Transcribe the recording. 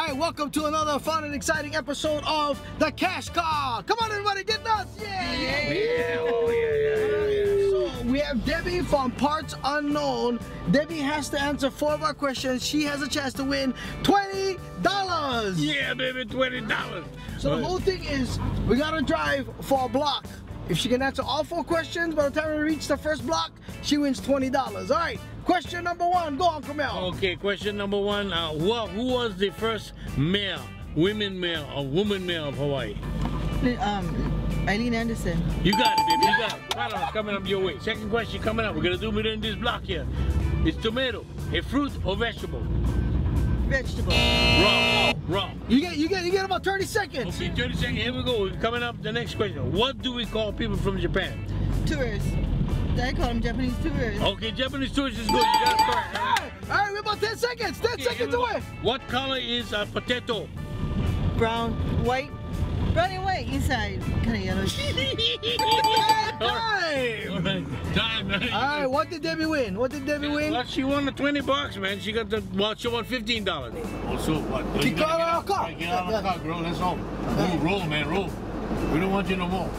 right, welcome to another fun and exciting episode of the Cash Car. Come on, everybody, get nuts! Yeah! Yeah, oh yeah, yeah, yeah, yeah. So we have Debbie from Parts Unknown. Debbie has to answer four of our questions. She has a chance to win twenty dollars. Yeah, baby, twenty dollars. So the whole thing is, we gotta drive for a block. If she can answer all four questions by the time we reach the first block, she wins twenty dollars. All right. Question number one. Go on, Camille. Okay, question number one. Uh, who, who was the first mayor, women mayor, or woman mayor of Hawaii? Um, Eileen Anderson. You got it, baby. You got it. Right on, coming up your way. Second question coming up. We're gonna do within this block here. It's tomato, a fruit or vegetable? Vegetable. Wrong. Wrong. You get, you get, you get about thirty seconds. Okay, 30 seconds. Here we go. We're coming up. The next question. What do we call people from Japan? Tourists. I call them Japanese tourists. Okay, Japanese tourist is good. You got it correct. All right, all right, we're about ten seconds. Ten Okay, seconds away. What color is a potato? Brown, white. Brown and white inside. Kind of yellow. Time. All right, time. All right, what did Debbie win? What did Debbie win? Well, she won the 20 bucks, man. She got the, well, she won $15. Also, what? Get You out of the car. Get out of the car, girl. Let's go. Move, roll, man, roll. We don't want you no more.